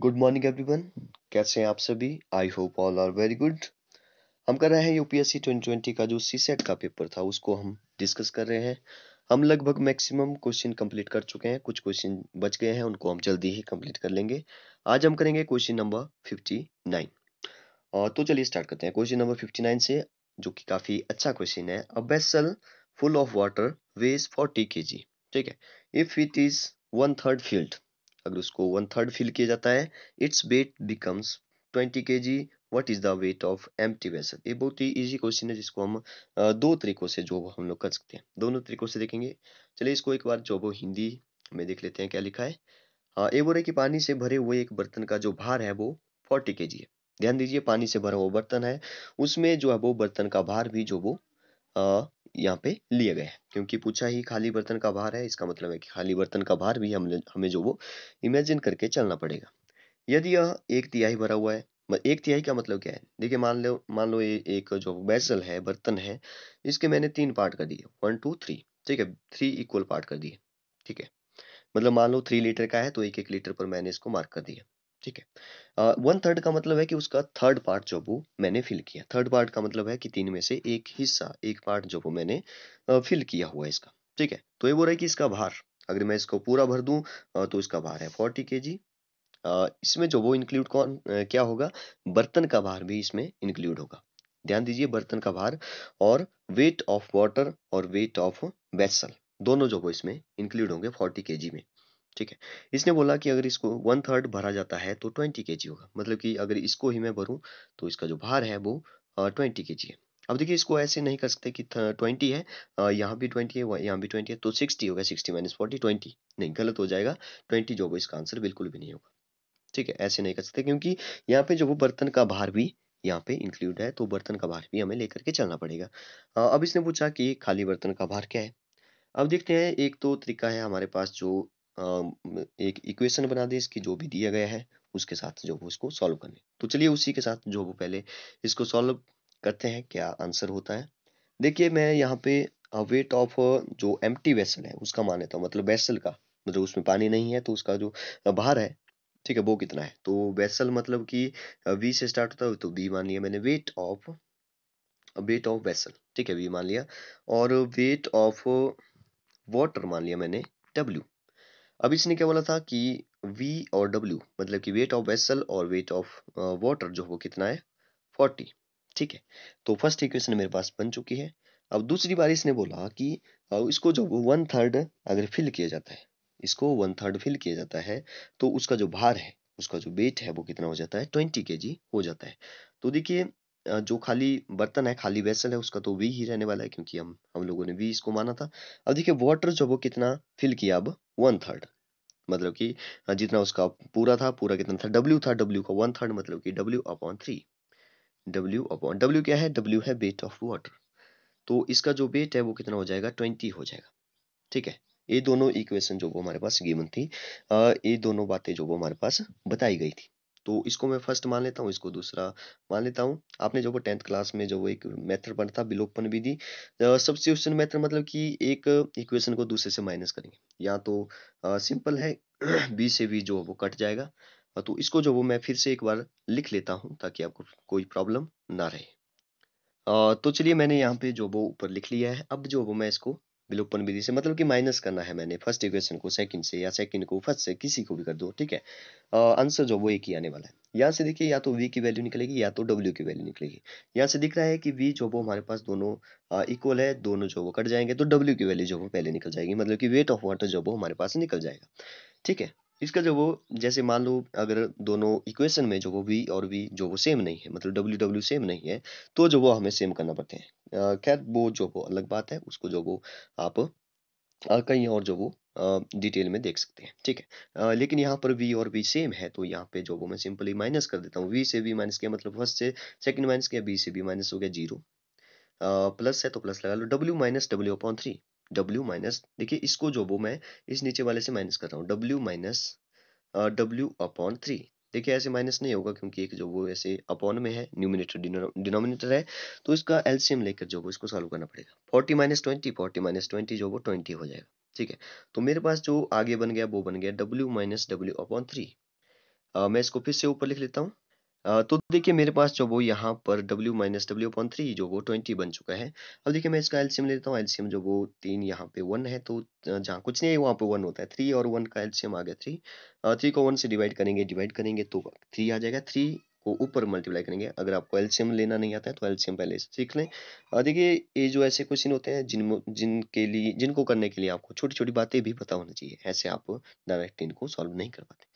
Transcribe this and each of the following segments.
Good morning everyone कैसे हैं आप सभी? I hope all are very good हम कर रहे हैं यूपीएससी 2020 का जो सी सेट का पेपर था, उसको हम डिस्कस कर रहे हैं। हम लगभग मैक्सिमम क्वेश्चन कंप्लीट कर चुके हैं। कुछ क्वेश्चन बच गए हैं, उनको हम जल्दी ही कंप्लीट कर लेंगे। आज हम करेंगे क्वेश्चन नंबर 59 और तो चलिए स्टार्ट करते हैं। क्वेश्चन नंबर 59 से, जो कि काफ़ी अच्छा क्वेश्चन है a vessel full of water weighs 40 KG ठीक है? If it is one third filled अगर उसको वन थर्ड फिल किया जाता है it's weight becomes twenty K G what is the weight of empty vessel ये बहुत ही इजी क्वेश्चन है जिसको हम दो तरीकों से जो हम लोग कर सकते हैं। दोनों तरीकों से देखेंगे। चलिए इसको एक बार जो वो हिंदी में देख लेते हैं क्या लिखा है। हाँ ये बोल रहे कि पानी से भरे हुए एक बर्तन का जो भार है वो फोर्टी के जी है। ध्यान दीजिए, पानी से भरा हुआ बर्तन है। उसमें जो है वो बर्तन का भार भी जो वो यहाँ पे लिए गए हैं। क्योंकि पूछा ही खाली बर्तन का भार है, इसका मतलब है कि खाली बर्तन का भार भी हम हमें जो वो इमेजिन करके चलना पड़ेगा। यदि यह एक तिहाई भरा हुआ है एक तिहाई का मतलब क्या है? देखिए, मान लो मान लो ये एक जो वेसल है, बर्तन है, इसके मैंने तीन पार्ट कर दिए। वन टू थ्री ठीक है? थ्री इक्वल पार्ट कर दिए, ठीक है? मतलब मान लो थ्री लीटर का है तो एक एक लीटर पर मैंने इसको मार्क कर दिया। ठीक है। वन थर्ड का मतलब है कि उसका थर्ड पार्ट जो वो मैंने फिल किया। थर्ड पार्ट का मतलब है कि तीन में से एक हिस्सा, एक पार्ट जो वो मैंने फिल किया हुआ है इसका। ठीक है? तो ये बोल रहा है कि इसका भार, अगर मैं इसको पूरा भर दूँ तो इसका भार है फोर्टी के जी इसमें जो वो इंक्लूड कौन क्या होगा? बर्तन का भार भी इसमें इंक्लूड होगा। ध्यान दीजिए बर्तन का भार और वेट ऑफ़ वाटर और वेट ऑफ़ वेसल दोनों जो वो इसमें इंक्लूड होंगे फोर्टी के में। ठीक है। इसने बोला कि अगर इसको वन थर्ड भरा जाता है तो ट्वेंटी के होगा। मतलब कि अगर इसको ही मैं भरूं तो इसका जो भार है वो ट्वेंटी के है। अब देखिए इसको ऐसे नहीं कर सकते कि ट्वेंटी है यहाँ भी ट्वेंटी है यहाँ भी ट्वेंटी है तो सिक्सटी होगा, सिक्सटी माइनस फोर्टी, ट्वेंटी। नहीं, गलत हो जाएगा, ट्वेंटी जो वो इसका आंसर बिल्कुल भी नहीं होगा। ठीक है, ऐसे नहीं कर सकते क्योंकि यहाँ पे जो वो बर्तन का भार भी यहाँ पे इंक्लूड है तो बर्तन का भार भी हमें लेकर के चलना पड़ेगा। अब इसने पूछा कि खाली बर्तन का भार क्या है? अब देखते हैं, एक तो तरीका है हमारे पास जो एक इक्वेशन बना दी इसकी, जो भी दिया गया है, उसके साथ जो वो उसको सॉल्व करने तो चलिए उसी के साथ जो वो पहले इसको सॉल्व करते हैं, क्या आंसर होता है? देखिए, मैं यहाँ पे वेट ऑफ़ जो एम वेसल है, उसका मान लेता हूँ। मतलब वेसल का मतलब उसमें पानी नहीं है तो उसका जो भार है, ठीक है, वो कितना है? तो वेसल मतलब कि वी से स्टार्ट होता है तो बी मान लिया मैंने weight of weight of vessel ठीक है वी मान लिया। और वेट ऑफ़ वाटर मान लिया मैंने डब्ल्यू अब इसने क्या बोला था कि V और W मतलब कि वेट ऑफ़ वेसल और वेट ऑफ़ वाटर जो वो कितना है? 40 ठीक है? तो फ़र्स्ट इक्वेशन मेरे पास बन चुकी है। अब दूसरी बार इसने बोला कि इसको जो वन थर्ड अगर फिल किया जाता है, इसको वन थर्ड फिल किया जाता है तो उसका जो भार है, उसका जो वेट है वो कितना हो जाता है? ट्वेंटी के हो जाता है। तो देखिए जो खाली बर्तन है, खाली वेसल है, उसका तो वी ही रहने वाला है, क्योंकि हम हम लोगों ने वी इसको माना था। अब देखिए वाटर जो वो कितना फिल किया अब? वन थर्ड मतलब कि जितना उसका पूरा था, पूरा कितना था? डब्ल्यू था डब्ल्यू का वन थर्ड मतलब कि W upon three W upon W क्या है? डब्ल्यू है वेट ऑफ़ वाटर तो इसका जो वेट है, वो कितना हो जाएगा? ट्वेंटी हो जाएगा। ठीक है? ये दोनों इक्वेशन जो वो हमारे पास गिवन थी ये दोनों बातें जो वो हमारे पास बताई गई थी। तो इसको मैं फ़र्स्ट मान लेता हूँ, इसको दूसरा मान लेता हूँ। आपने जो वो टेंथ क्लास में जो वो एक मेथड पढ़ा था, विलोपन विधि सब्सिट्यूशन मेथड मतलब कि एक इक्वेशन को दूसरे से माइनस करेंगे। या तो सिंपल है, बी से बी जो वो कट जाएगा। तो इसको जो वो मैं फिर से एक बार लिख लेता हूँ ताकि आपको कोई प्रॉब्लम ना रहे। तो चलिए मैंने यहाँ पे जो वो ऊपर लिख लिया है। अब जो वो मैं इसको विलोपन विधि से मतलब कि माइनस करना है मैंने फ़र्स्ट इक्वेशन को सेकंड से या सेकंड को फ़र्स्ट से किसी को भी कर दो, ठीक है? आंसर जो वो एक ही आने वाला है। यहाँ से देखिए, या तो वी की वैल्यू निकलेगी या तो डब्ल्यू की वैल्यू निकलेगी। यहाँ से दिख रहा है कि वी जो वो हमारे पास दोनों इक्वल है, दोनों जो वो कट जाएँगे तो डब्ल्यू की वैल्यू जो वो पहले निकल जाएगी मतलब की वेट ऑफ़ वाटर जो वो हमारे पास निकल जाएगा। ठीक है? इसका जो वो, जैसे मान लो अगर दोनों इक्वेशन में जो वो वी और वी जो वो सेम नहीं है मतलब डब्ल्यू डब्ल्यू सेम नहीं है तो जो वो हमें सेम करना पड़ते हैं। खैर, वो जो वो अलग बात है, उसको जो वो आप कहीं और जो वो डिटेल में देख सकते हैं, ठीक है? लेकिन यहाँ पर वी और वी सेम है तो यहाँ पे जो वो मैं सिंपली माइनस कर देता हूँ। वी से वी माइनस किया मतलब फ़र्स्ट से सेकंड माइनस किया बी से b माइनस हो गया ज़ीरो प्लस है तो प्लस लगा लो W minus W upon three W minus देखिए इसको जो वो मैं इस नीचे वाले से माइनस कर रहा हूँ W minus W upon three देखिए ऐसे माइनस नहीं होगा क्योंकि एक जो वो ऐसे अपॉन में है न्यूमिनेटर डिनोमिनेटर है तो इसका एलसीएम लेकर जो वो इसको सॉल्व करना पड़ेगा। Forty minus twenty forty minus twenty जो वो ट्वेंटी हो जाएगा, ठीक है? तो मेरे पास जो आगे बन गया, वो बन गया W minus W upon three मैं इसको फिर से ऊपर लिख लेता हूँ। तो देखिए मेरे पास जो वो यहाँ पर w minus W upon three जो वो ट्वेंटी बन चुका है। अब देखिए मैं इसका एल्सियम लेता हूँ। एल्सियम जो वो तीन यहाँ पे वन है तो जहाँ कुछ नहीं है, वहाँ पे वन होता है। थ्री और वन का एल्सियम आ गया थ्री थ्री को वन से डिवाइड करेंगे डिवाइड करेंगे तो थ्री आ जाएगा। थ्री को ऊपर मल्टीप्लाई करेंगे। अगर आपको एल्सियम लेना नहीं आता है तो एल्सियम पहले सीख लें। देखिए ये जो ऐसे क्वेश्चन होते हैं, जिन जिनके लिए, जिनको करने के लिए आपको छोटी छोटी बातें भी पता होना चाहिए। ऐसे आप डायरेक्ट इनको सॉल्व नहीं कर पाते।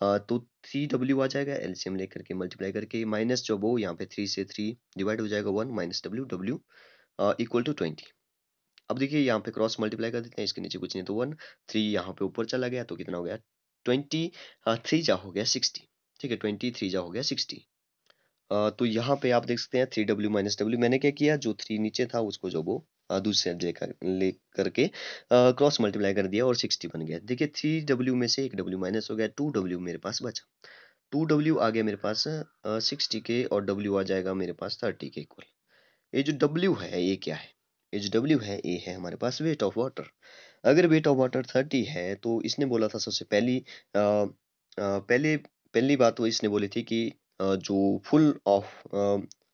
तो थ्री डब्ल्यू आ जाएगा एलसीएम लेकर के मल्टीप्लाई करके माइनस जो वो यहाँ पे थ्री से थ्री डिवाइड हो जाएगा one minus W W equal to twenty अब देखिए यहाँ पे क्रॉस मल्टीप्लाई कर देते हैं, इसके नीचे कुछ नहीं तो वन थ्री यहाँ पे ऊपर चला गया तो कितना हो गया? ट्वेंटी थ्री जा हो गया सिक्सटी ठीक है ट्वेंटी थ्री जा हो गया सिक्सटी तो यहाँ पे आप देख सकते हैं थ्री डब्ल्यू माइनस डब्ल्यू मैंने क्या किया? जो थ्री नीचे था, उसको जो वो दूसरे लेकर ले करके क्रॉस मल्टीप्लाई कर दिया और सिक्सटी बन गया। देखिए थ्री डब्ल्यू में से एक डब्ल्यू माइनस हो गया टू डब्ल्यू मेरे पास बचा। टू डब्ल्यू आ गया मेरे पास सिक्सटी के और डब्ल्यू आ जाएगा मेरे पास थर्टी के इक्वल ये जो डब्ल्यू है ये क्या है? ये जो डब्ल्यू है ये है हमारे पास वेट ऑफ़ वाटर अगर वेट ऑफ़ वाटर थर्टी है तो इसने बोला था सबसे पहली आ, आ, पहले पहली बात तो इसने बोली थी कि जो फुल ऑफ़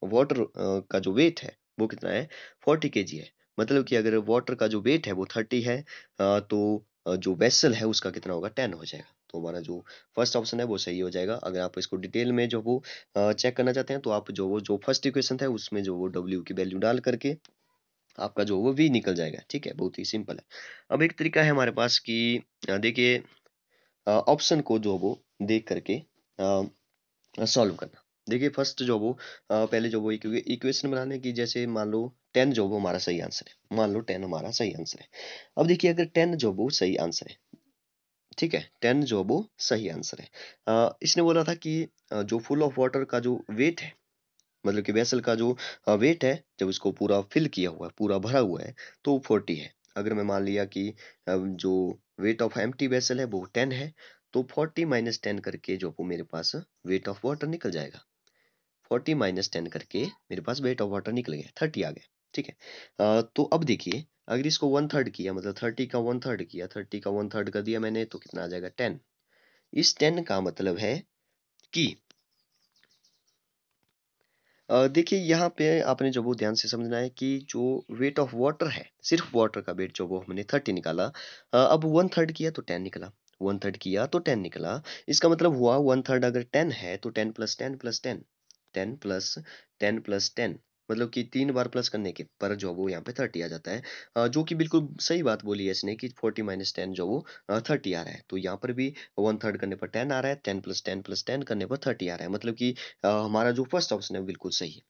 वाटर का जो वेट है वो कितना है? फोर्टी के है। मतलब कि अगर वाटर का जो वेट है वो थर्टी है तो जो वेसल है उसका कितना होगा? टेन हो जाएगा। तो हमारा जो फ़र्स्ट ऑप्शन है वो सही हो जाएगा। अगर आप इसको डिटेल में जो वो चेक करना चाहते हैं तो आप जो वो, जो फ़र्स्ट इक्वेशन था, उसमें जो वो डब्ल्यू की वैल्यू डाल करके आपका जो वो वी निकल जाएगा। ठीक है? बहुत ही सिंपल है। अब एक तरीका है हमारे पास कि देखिए ऑप्शन को जो वो देख करके सॉल्व करना। देखिए फ़र्स्ट जो वो पहले जो वो इक्वेशन बनाने की, जैसे मान लो टेन वो हमारा सही आंसर है। मान लो टेन हमारा सही आंसर है। अब देखिए अगर टेन जो वो सही आंसर है। ठीक है? टेन जो वो सही आंसर है। आ, इसने बोला था कि जो फुल ऑफ़ वाटर का जो वेट है मतलब कि वेसल का जो वेट है जब इसको पूरा फिल किया हुआ है पूरा भरा हुआ है तो फोर्टी है। अगर मैं मान लिया कि जो वेट ऑफ़ एम्प्टी वेसल है वो टेन है तो फोर्टी माइनस टेन करके जो मेरे पास वेट ऑफ़ वाटर निकल जाएगा। फोर्टी माइनस टेन करके मेरे पास वेट ऑफ़ वाटर निकल गया थर्टी आ गया। ठीक है। तो अब देखिए, अगर इसको वन थर्ड किया मतलब थर्टी का वन थर्ड किया, थर्टी का वन थर्ड कर दिया मैंने तो कितना आ जाएगा? टेन। इस टेन का मतलब है कि देखिए, यहाँ पे आपने जो वो ध्यान से समझना है कि जो वेट ऑफ़ वाटर है, सिर्फ़ वाटर का वेट जो वो हमने थर्टी निकाला अब वन थर्ड किया तो टेन निकला। वन थर्ड किया तो टेन निकला। इसका मतलब हुआ वन थर्ड अगर टेन है तो ten plus ten plus ten. Ten plus ten plus ten. मतलब कि तीन बार प्लस करने के पर जो वो यहाँ पे थर्टी आ जाता है। जो कि बिल्कुल सही बात बोली है इसने कि फोर्टी माइनस टेन जो वो थर्टी आ रहा है। तो यहाँ पर भी वन थर्ड करने पर टेन आ रहा है ten plus ten plus ten करने पर थर्टी आ रहा है। मतलब कि हमारा जो फ़र्स्ट ऑप्शन है बिल्कुल सही है।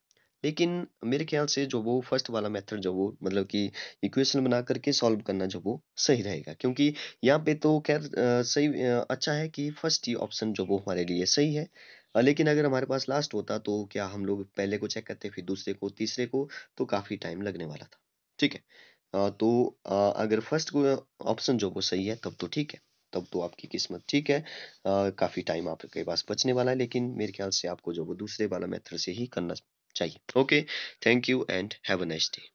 लेकिन मेरे ख्याल से जो वो फ़र्स्ट वाला मेथड जो वो मतलब कि इक्वेशन बना करके सॉल्व करना जो वो सही रहेगा। क्योंकि यहाँ पे तो खैर सही अच्छा है कि फ़र्स्ट ही ऑप्शन जो वो हमारे लिए सही है। लेकिन अगर हमारे पास लास्ट होता तो क्या हम लोग पहले को चेक करते, फिर दूसरे को, तीसरे को? तो काफ़ी टाइम लगने वाला था। ठीक है? तो अगर फ़र्स्ट ऑप्शन जो वो सही है, तब तो ठीक है। तब तो आपकी किस्मत ठीक है। काफ़ी टाइम आपके पास बचने वाला है, लेकिन मेरे ख्याल से आपको जो वो दूसरे वाला मेथड से ही करना चाहिए। Okay thank you and have a nice day